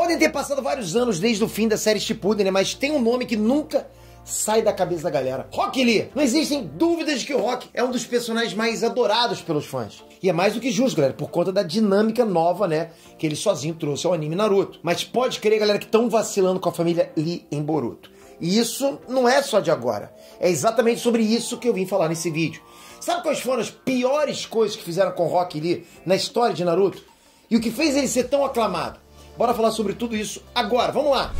Podem ter passado vários anos desde o fim da série Shippuden, né? Mas tem um nome que nunca sai da cabeça da galera. Rock Lee. Não existem dúvidas de que o Rock é um dos personagens mais adorados pelos fãs. E é mais do que justo, galera, por conta da dinâmica nova, né, que ele sozinho trouxe ao anime Naruto. Mas pode crer, galera, que estão vacilando com a família Lee em Boruto. E isso não é só de agora. É exatamente sobre isso que eu vim falar nesse vídeo. Sabe quais foram as piores coisas que fizeram com Rock Lee na história de Naruto? E o que fez ele ser tão aclamado? Bora falar sobre tudo isso agora. Vamos lá.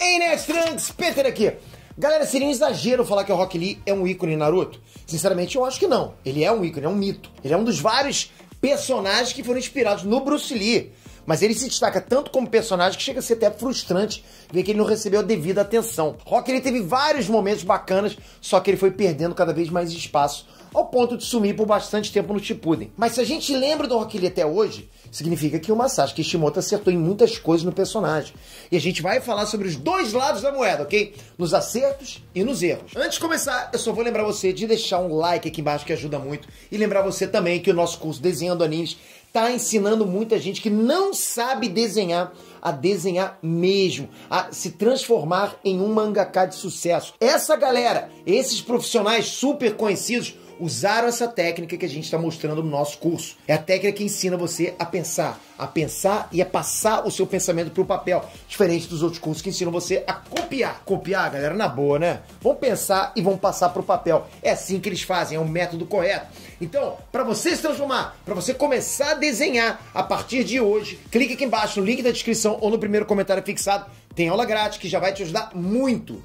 Ei, Nerd Trunks, Peter aqui. Galera, seria um exagero falar que o Rock Lee é um ícone Naruto? Sinceramente, eu acho que não. Ele é um ícone, é um mito. Ele é um dos vários personagens que foram inspirados no Bruce Lee. Mas ele se destaca tanto como personagem que chega a ser até frustrante ver que ele não recebeu a devida atenção. Rock ele teve vários momentos bacanas, só que ele foi perdendo cada vez mais espaço ao ponto de sumir por bastante tempo no Shippuden. Mas se a gente lembra do Rock Lee até hoje, significa que o Masashi Kishimoto acertou em muitas coisas no personagem. E a gente vai falar sobre os dois lados da moeda, ok? Nos acertos e nos erros. Antes de começar, eu só vou lembrar você de deixar um like aqui embaixo que ajuda muito e lembrar você também que o nosso curso Desenhando Animes está ensinando muita gente que não sabe desenhar a desenhar mesmo, a se transformar em um mangaka de sucesso. Essa galera, esses profissionais super conhecidos, usaram essa técnica que a gente está mostrando no nosso curso. É a técnica que ensina você a pensar, a pensar e a passar o seu pensamento para o papel, diferente dos outros cursos que ensinam você a copiar. Copiar, galera, na boa, né? Vão pensar e vão passar para o papel. É assim que eles fazem, é o método correto. Então, para você se transformar, para você começar a desenhar a partir de hoje, clique aqui embaixo no link da descrição ou no primeiro comentário fixado. Tem aula grátis que já vai te ajudar muito.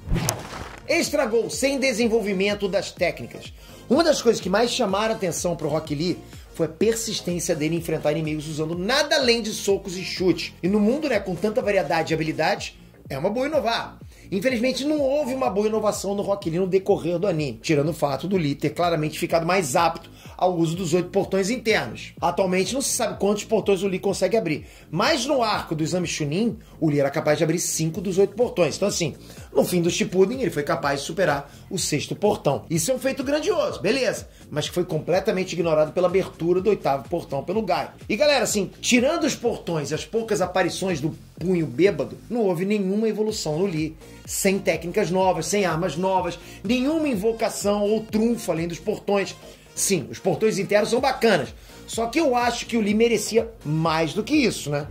Estragou sem desenvolvimento das técnicas. Uma das coisas que mais chamaram atenção pro Rock Lee foi a persistência dele em enfrentar inimigos usando nada além de socos e chutes. E no mundo, né, com tanta variedade de habilidades, é uma boa inovar. Infelizmente, não houve uma boa inovação no Rock Lee no decorrer do anime, tirando o fato do Lee ter claramente ficado mais apto ao uso dos oito portões internos. Atualmente não se sabe quantos portões o Lee consegue abrir, mas no arco do exame Chunin, o Lee era capaz de abrir cinco dos oito portões. Então assim, no fim do Shippuden, ele foi capaz de superar o sexto portão. Isso é um feito grandioso, beleza, mas que foi completamente ignorado pela abertura do oitavo portão pelo Gai. E galera, assim, tirando os portões e as poucas aparições do punho bêbado, não houve nenhuma evolução no Lee. Sem técnicas novas, sem armas novas, nenhuma invocação ou trunfo além dos portões. Sim, os portões internos são bacanas. Só que eu acho que o Lee merecia mais do que isso, né?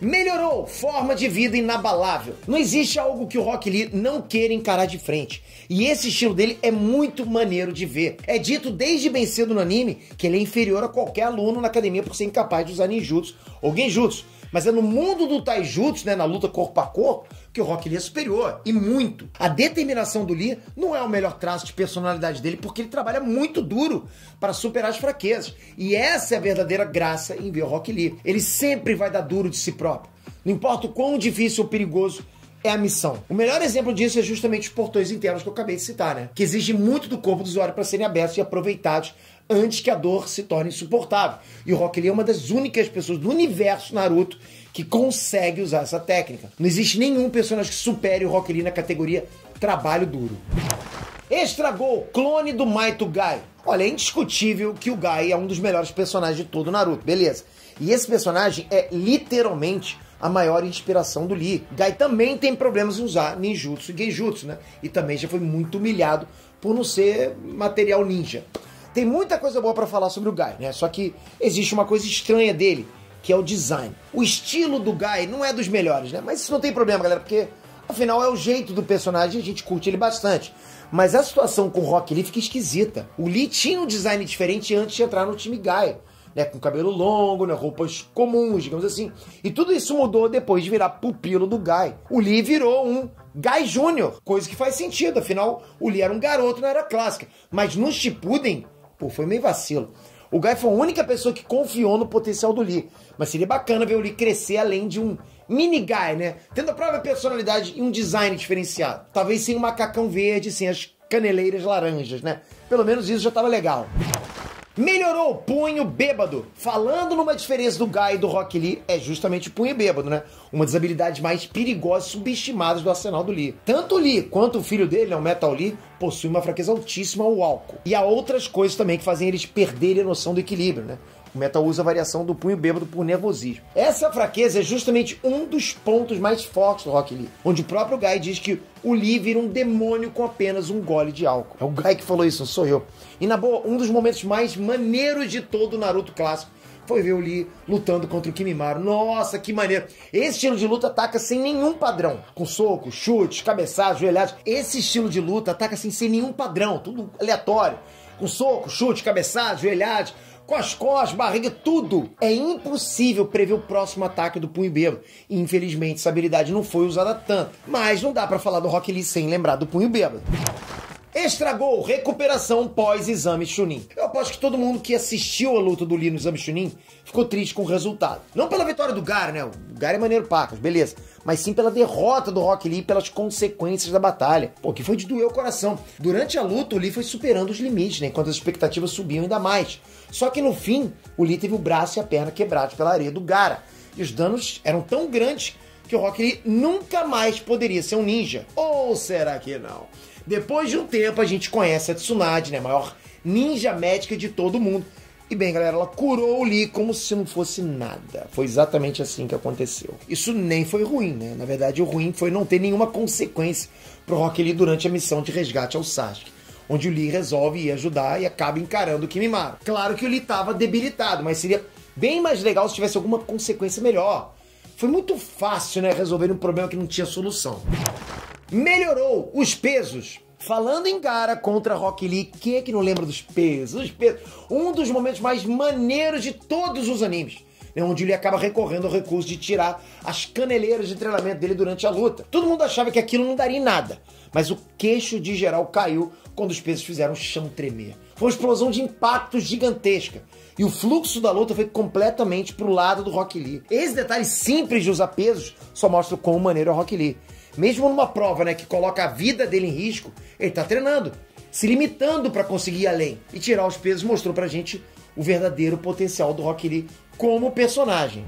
Melhorou, forma de vida inabalável. Não existe algo que o Rock Lee não queira encarar de frente. E esse estilo dele é muito maneiro de ver. É dito desde bem cedo no anime que ele é inferior a qualquer aluno na academia por ser incapaz de usar ninjutsu ou genjutsu. Mas é no mundo do taijutsu, né, na luta corpo a corpo, que o Rock Lee é superior, e muito. A determinação do Lee não é o melhor traço de personalidade dele, porque ele trabalha muito duro para superar as fraquezas. E essa é a verdadeira graça em ver o Rock Lee. Ele sempre vai dar duro de si próprio. Não importa o quão difícil ou perigoso é a missão. O melhor exemplo disso é justamente os portões internos que eu acabei de citar, né? Que exigem muito do corpo do usuário para serem abertos e aproveitados antes que a dor se torne insuportável. E o Rock Lee é uma das únicas pessoas do universo Naruto que consegue usar essa técnica. Não existe nenhum personagem que supere o Rock Lee na categoria trabalho duro. Estragou clone do Maito Gai. Olha, é indiscutível que o Gai é um dos melhores personagens de todo Naruto, beleza. E esse personagem é literalmente a maior inspiração do Lee. Gai também tem problemas em usar ninjutsu e genjutsu, né? E também já foi muito humilhado por não ser material ninja. Tem muita coisa boa para falar sobre o Gai, né? Só que existe uma coisa estranha dele, que é o design. O estilo do Gai não é dos melhores, né? Mas isso não tem problema, galera, porque afinal é o jeito do personagem, a gente curte ele bastante. Mas a situação com o Rock Lee fica esquisita. O Lee tinha um design diferente antes de entrar no time Gai né, com cabelo longo, né, roupas comuns, digamos assim. E tudo isso mudou depois de virar pupilo do Guy. O Lee virou um Guy Júnior, coisa que faz sentido, afinal o Lee era um garoto na era clássica. Mas no Shippuden, pô, foi meio vacilo. O Guy foi a única pessoa que confiou no potencial do Lee. Mas seria bacana ver o Lee crescer além de um mini Guy, né? Tendo a própria personalidade e um design diferenciado. Talvez sem o macacão verde, sem as caneleiras laranjas, né? Pelo menos isso já estava legal. Melhorou o punho bêbado. Falando numa diferença do Guy e do Rock Lee, é justamente o punho bêbado, né? Uma das habilidades mais perigosas subestimadas do arsenal do Lee. Tanto o Lee quanto o filho dele, né, o Metal Lee, possuem uma fraqueza altíssima ao álcool. E há outras coisas também que fazem eles perderem a noção do equilíbrio, né? O metal usa a variação do punho bêbado por nervosismo. Essa fraqueza é justamente um dos pontos mais fortes do Rock Lee, onde o próprio Guy diz que o Lee vira um demônio com apenas um gole de álcool. É o Guy que falou isso, não sou eu. E na boa, um dos momentos mais maneiros de todo o Naruto clássico foi ver o Lee lutando contra o Kimimaro. Nossa, que maneiro. Esse estilo de luta ataca sem nenhum padrão. Com soco, chutes, cabeçadas, joelhadas. Esse estilo de luta ataca assim, sem nenhum padrão. Tudo aleatório. Com soco, chute, cabeçadas, joelhadas com as costas, barriga, tudo. É impossível prever o próximo ataque do punho bêbado. infelizmente, essa habilidade não foi usada tanto. Mas não dá para falar do Rock Lee sem lembrar do punho bêbado. Estragou recuperação pós-exame Chunin. Eu aposto que todo mundo que assistiu a luta do Lee no exame Chunin ficou triste com o resultado. Não pela vitória do Gar, né? O Gar é maneiro pacas, beleza. Mas sim pela derrota do Rock Lee pelas consequências da batalha. Pô, que foi de doer o coração. Durante a luta, o Lee foi superando os limites, né? Enquanto as expectativas subiam ainda mais. Só que no fim, o Lee teve o braço e a perna quebrados pela areia do Gara. E os danos eram tão grandes que o Rock Lee nunca mais poderia ser um ninja. Ou será que não? Depois de um tempo, a gente conhece a Tsunade, né? Maior ninja médica de todo mundo. E bem, galera, ela curou o Lee como se não fosse nada. Foi exatamente assim que aconteceu. Isso nem foi ruim, né? Na verdade, o ruim foi não ter nenhuma consequência pro Rock Lee durante a missão de resgate ao Sasuke. Onde o Lee resolve ir ajudar e acaba encarando o Kimimaro. Claro que o Lee estava debilitado, mas seria bem mais legal se tivesse alguma consequência melhor. Foi muito fácil, né, resolver um problema que não tinha solução melhorou os pesos. Falando em Gara contra Rock Lee, quem é que não lembra dos pesos? Os pesos. Um dos momentos mais maneiros de todos os animes. Né, onde ele acaba recorrendo ao recurso de tirar as caneleiras de treinamento dele durante a luta. Todo mundo achava que aquilo não daria em nada, mas o queixo de geral caiu quando os pesos fizeram o chão tremer. Foi uma explosão de impacto gigantesca. E o fluxo da luta foi completamente pro lado do Rock Lee. Esse detalhe simples de usar pesos só mostra o quão maneiro é o Rock Lee. Mesmo numa prova, né, que coloca a vida dele em risco, ele tá treinando, se limitando para conseguir ir além. E tirar os pesos mostrou pra gente o verdadeiro potencial do Rock Lee como personagem.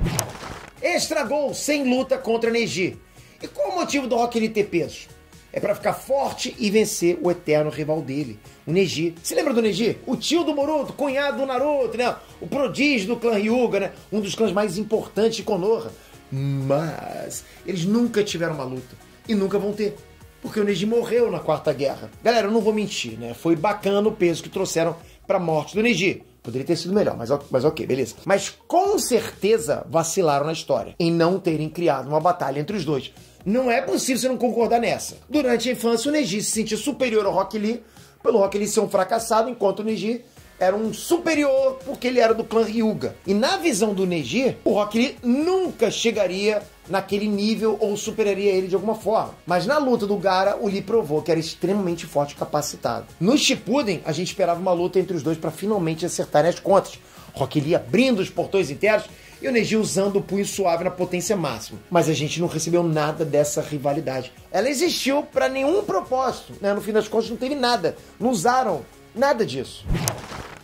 Estragou sem luta contra Neji. E qual o motivo do Rock Lee ter pesos? É para ficar forte e vencer o eterno rival dele, o Neji. Se lembra do Neji? O tio do Boruto, cunhado do Naruto, né? O prodígio do clã Ryuga, né? Um dos clãs mais importantes de Konoha. Mas eles nunca tiveram uma luta e nunca vão ter. Porque o Neji morreu na Quarta Guerra. Galera, eu não vou mentir, né? Foi bacana o peso que trouxeram pra morte do Neji. Poderia ter sido melhor, mas, mas ok, beleza. Mas com certeza vacilaram na história em não terem criado uma batalha entre os dois. Não é possível você não concordar nessa. Durante a infância, o Neji se sentia superior ao Rock Lee, pelo Rock Lee ser um fracassado, enquanto o Neji era um superior porque ele era do clã Ryuga. E na visão do Neji, o Rock Lee nunca chegaria naquele nível ou superaria ele de alguma forma. Mas na luta do Gara, o Lee provou que era extremamente forte e capacitado. No Shippuden, a gente esperava uma luta entre os dois para finalmente acertarem as contas. Rock Lee abrindo os portões internos e o Neji usando o punho suave na potência máxima. Mas a gente não recebeu nada dessa rivalidade. Ela existiu para nenhum propósito, né? No fim das contas não teve nada. Não usaram nada disso.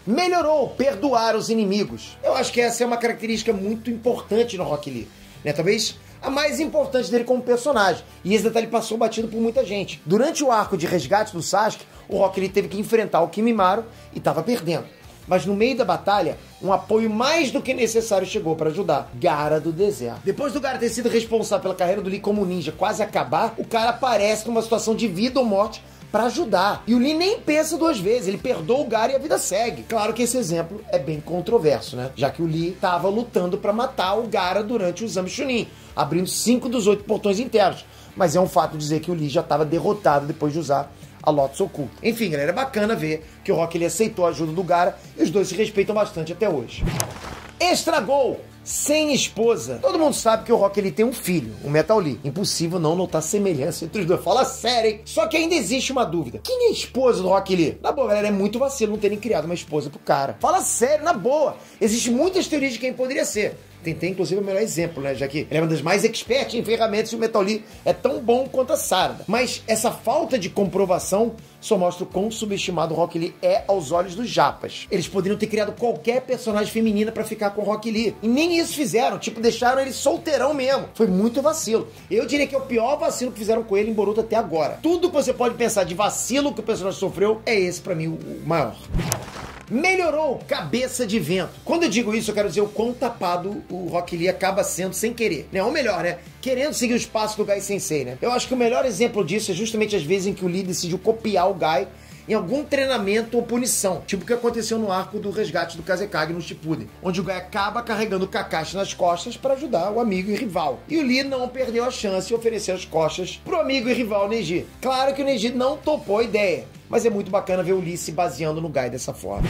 Melhorou perdoar os inimigos. Eu acho que essa é uma característica muito importante no Rock Lee. Né? Talvez a mais importante dele como personagem. E esse detalhe passou batido por muita gente. Durante o arco de resgate do Sasuke, o Rock Lee teve que enfrentar o Kimimaro e estava perdendo. Mas no meio da batalha, um apoio mais do que necessário chegou para ajudar. Gara do deserto. Depois do Gara ter sido responsável pela carreira do Lee como ninja quase acabar, o cara aparece numa situação de vida ou morte para ajudar. E o Lee nem pensa duas vezes, ele perdoa o Gara e a vida segue. Claro que esse exemplo é bem controverso, né? Já que o Lee estava lutando para matar o Gara durante o exame Chunin, abrindo cinco dos oito portões internos. Mas é um fato dizer que o Lee já estava derrotado depois de usar a Lotus Oculta. Enfim, galera, é bacana ver que o Rock ele aceitou a ajuda do Gara e os dois se respeitam bastante até hoje. Estragou sem esposa. Todo mundo sabe que o Rock Lee tem um filho, o Metal Lee. Impossível não notar semelhança entre os dois. Fala sério, hein? Só que ainda existe uma dúvida. Quem é a esposa do Rock Lee? Na boa, galera, é muito vacilo não terem criado uma esposa pro cara. Fala sério, na boa. Existem muitas teorias de quem poderia ser. Tentei, inclusive, o melhor exemplo, né? Já que ele é uma das mais expertas em ferramentas e o Metal Lee é tão bom quanto a Sarda. Mas essa falta de comprovação só mostra o quão subestimado o Rock Lee é aos olhos dos japas. Eles poderiam ter criado qualquer personagem feminina para ficar com o Rock Lee. E nem isso fizeram, tipo, deixaram ele solteirão mesmo. Foi muito vacilo. Eu diria que é o pior vacilo que fizeram com ele em Boruto até agora. Tudo que você pode pensar de vacilo que o personagem sofreu é esse para mim o maior melhorou cabeça de vento. Quando eu digo isso, eu quero dizer o quão tapado o Rock Lee acaba sendo sem querer. Né? Ou melhor, né? Querendo seguir os passos do Gai Sensei, né? Eu acho que o melhor exemplo disso é justamente as vezes em que o Lee decidiu copiar o Gai em algum treinamento ou punição, tipo o que aconteceu no arco do resgate do Kazekage no Shippuden, onde o Gai acaba carregando o Kakashi nas costas para ajudar o amigo e rival. E o Lee não perdeu a chance e ofereceu as costas pro amigo e rival Neji. Claro que o Neji não topou a ideia, mas é muito bacana ver o Lee se baseando no Gai dessa forma.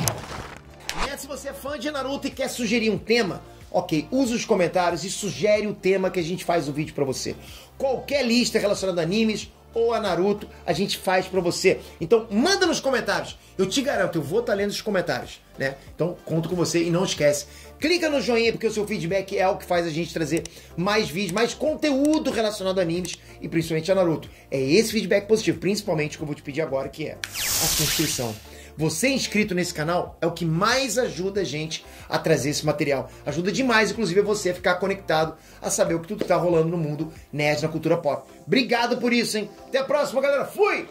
E se você é fã de Naruto e quer sugerir um tema, ok, use os comentários e sugere o tema que a gente faz o vídeo para você. Qualquer lista relacionada a animes ou a Naruto, a gente faz para você. Então, manda nos comentários. Eu te garanto, eu vou estar tá lendo os comentários, né? Então, conto com você e não esquece. Clica no joinha porque o seu feedback é o que faz a gente trazer mais vídeos, mais conteúdo relacionado a animes e principalmente a Naruto. É esse feedback positivo, principalmente que eu vou te pedir agora, que é a sua inscrição. Você inscrito nesse canal é o que mais ajuda a gente a trazer esse material. Ajuda demais, inclusive, você a ficar conectado, a saber o que tudo está rolando no mundo nerd, na cultura pop. Obrigado por isso, hein? Até a próxima, galera. Fui!